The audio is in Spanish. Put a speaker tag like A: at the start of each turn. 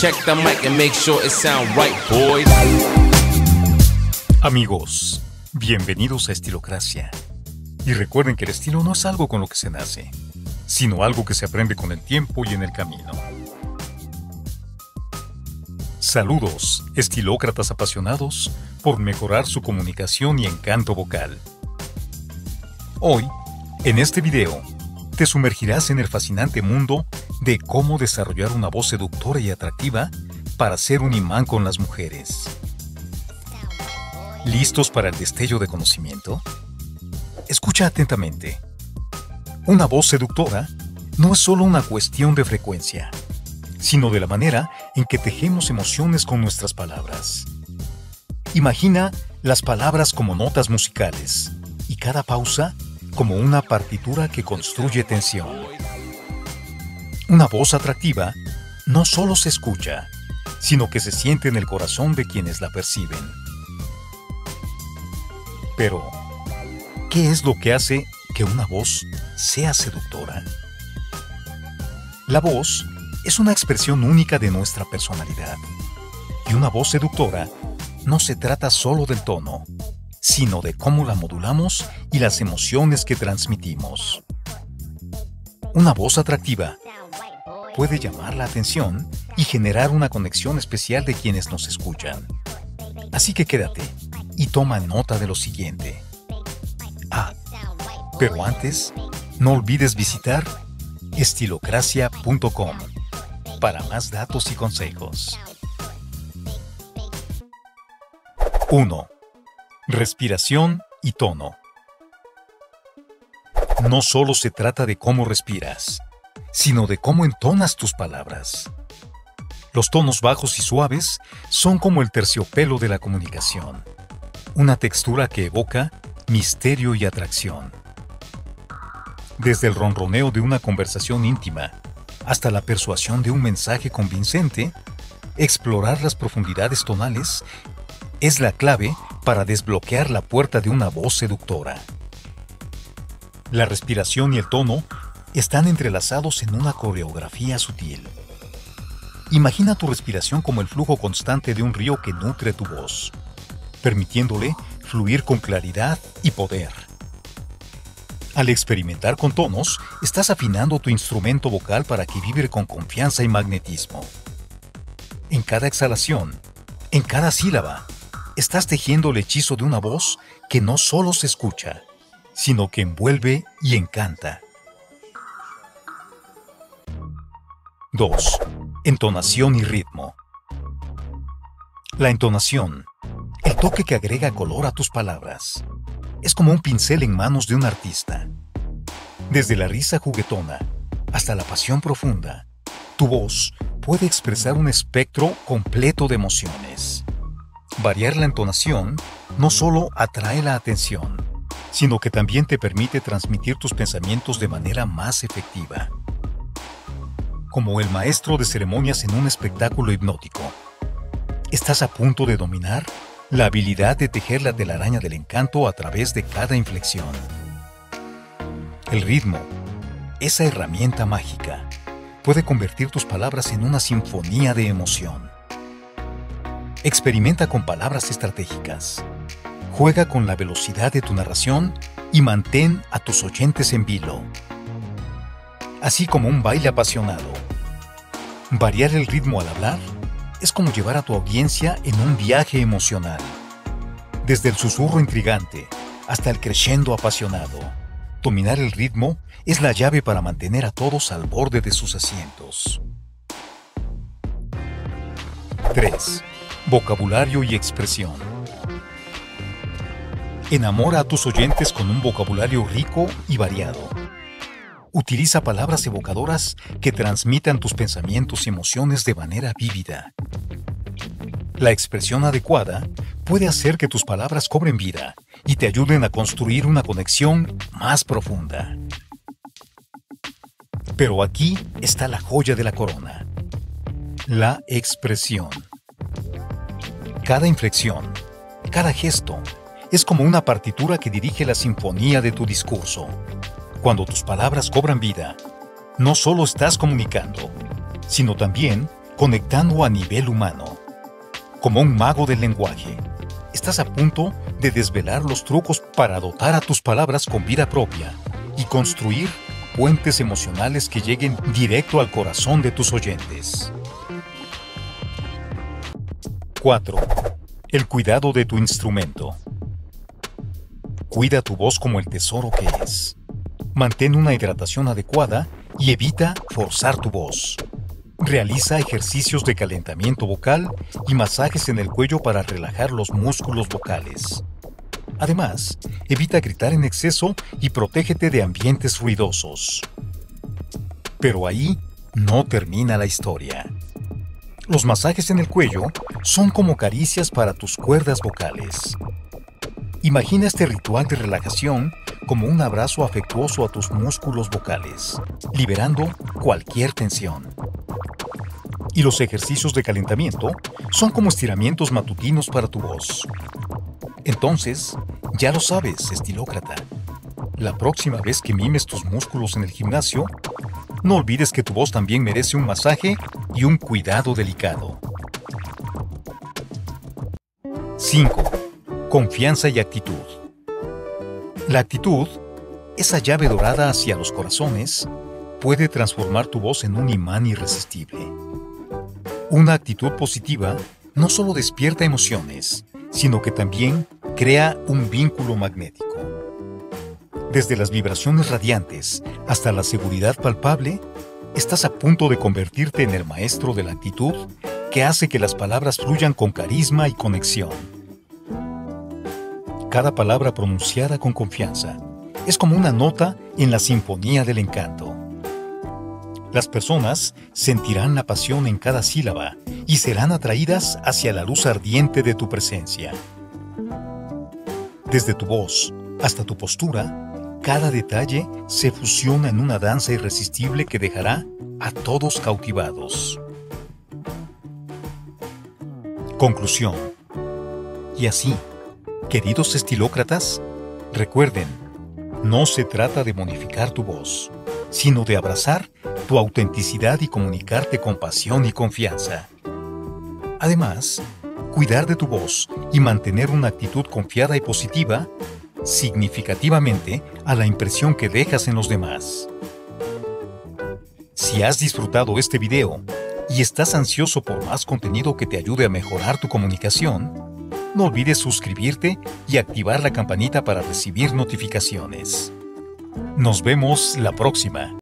A: Check the mic and make sure it sound right, boys.
B: Amigos, bienvenidos a Estilocracia. Y recuerden que el estilo no es algo con lo que se nace, sino algo que se aprende con el tiempo y en el camino. Saludos, estilócratas apasionados por mejorar su comunicación y encanto vocal. Hoy, en este video, te sumergirás en el fascinante mundo de cómo desarrollar una voz seductora y atractiva para ser un imán con las mujeres. ¿Listos para el destello de conocimiento? Escucha atentamente. Una voz seductora no es solo una cuestión de frecuencia, sino de la manera en que tejemos emociones con nuestras palabras. Imagina las palabras como notas musicales y cada pausa como una partitura que construye tensión. Una voz atractiva no solo se escucha, sino que se siente en el corazón de quienes la perciben. Pero, ¿qué es lo que hace que una voz sea seductora? La voz es una expresión única de nuestra personalidad. Y una voz seductora no se trata solo del tono, sino de cómo la modulamos y las emociones que transmitimos. Una voz atractiva puede llamar la atención y generar una conexión especial de quienes nos escuchan. Así que quédate y toma nota de lo siguiente. Ah, pero antes, no olvides visitar estilocracia.com para más datos y consejos. 1. Respiración y tono. No solo se trata de cómo respiras, sino de cómo entonas tus palabras. Los tonos bajos y suaves son como el terciopelo de la comunicación, una textura que evoca misterio y atracción. Desde el ronroneo de una conversación íntima hasta la persuasión de un mensaje convincente, explorar las profundidades tonales es la clave para desbloquear la puerta de una voz seductora. La respiración y el tono están entrelazados en una coreografía sutil. Imagina tu respiración como el flujo constante de un río que nutre tu voz, permitiéndole fluir con claridad y poder. Al experimentar con tonos, estás afinando tu instrumento vocal para que vibre con confianza y magnetismo. En cada exhalación, en cada sílaba, estás tejiendo el hechizo de una voz que no solo se escucha, sino que envuelve y encanta. 2. Entonación y ritmo. La entonación, el toque que agrega color a tus palabras, es como un pincel en manos de un artista. Desde la risa juguetona hasta la pasión profunda, tu voz puede expresar un espectro completo de emociones. Variar la entonación no solo atrae la atención, sino que también te permite transmitir tus pensamientos de manera más efectiva. Como el maestro de ceremonias en un espectáculo hipnótico, estás a punto de dominar la habilidad de tejer la telaraña del encanto a través de cada inflexión. El ritmo, esa herramienta mágica, puede convertir tus palabras en una sinfonía de emoción. Experimenta con palabras estratégicas. Juega con la velocidad de tu narración y mantén a tus oyentes en vilo. Así como un baile apasionado. Variar el ritmo al hablar es como llevar a tu audiencia en un viaje emocional. Desde el susurro intrigante hasta el crescendo apasionado, dominar el ritmo es la llave para mantener a todos al borde de sus asientos. 3. Vocabulario y expresión. Enamora a tus oyentes con un vocabulario rico y variado Utiliza palabras evocadoras que transmitan tus pensamientos y emociones de manera vívida. La expresión adecuada puede hacer que tus palabras cobren vida y te ayuden a construir una conexión más profunda. Pero aquí está la joya de la corona. La expresión. Cada inflexión, cada gesto, es como una partitura que dirige la sinfonía de tu discurso. Cuando tus palabras cobran vida, no solo estás comunicando, sino también conectando a nivel humano. Como un mago del lenguaje, estás a punto de desvelar los trucos para dotar a tus palabras con vida propia y construir puentes emocionales que lleguen directo al corazón de tus oyentes. 4. El cuidado de tu instrumento. Cuida tu voz como el tesoro que es. Mantén una hidratación adecuada y evita forzar tu voz. Realiza ejercicios de calentamiento vocal y masajes en el cuello para relajar los músculos vocales. Además, evita gritar en exceso y protégete de ambientes ruidosos. Pero ahí no termina la historia. Los masajes en el cuello son como caricias para tus cuerdas vocales. Imagina este ritual de relajación como un abrazo afectuoso a tus músculos vocales, liberando cualquier tensión. Y los ejercicios de calentamiento son como estiramientos matutinos para tu voz. Entonces, ya lo sabes, estilócrata. La próxima vez que mimes tus músculos en el gimnasio, no olvides que tu voz también merece un masaje y un cuidado delicado. 5. Confianza y actitud. La actitud, esa llave dorada hacia los corazones, puede transformar tu voz en un imán irresistible. Una actitud positiva no solo despierta emociones, sino que también crea un vínculo magnético. Desde las vibraciones radiantes hasta la seguridad palpable, estás a punto de convertirte en el maestro de la actitud que hace que las palabras fluyan con carisma y conexión. Cada palabra pronunciada con confianza es como una nota en la sinfonía del encanto. Las personas sentirán la pasión en cada sílaba y serán atraídas hacia la luz ardiente de tu presencia. Desde tu voz hasta tu postura, cada detalle se fusiona en una danza irresistible que dejará a todos cautivados. Conclusión. Y así, Queridos estilócratas, recuerden, no se trata de modificar tu voz, sino de abrazar tu autenticidad y comunicarte con pasión y confianza. Además, cuidar de tu voz y mantener una actitud confiada y positiva significativamente a la impresión que dejas en los demás. Si has disfrutado este video y estás ansioso por más contenido que te ayude a mejorar tu comunicación, no olvides suscribirte y activar la campanita para recibir notificaciones. Nos vemos la próxima.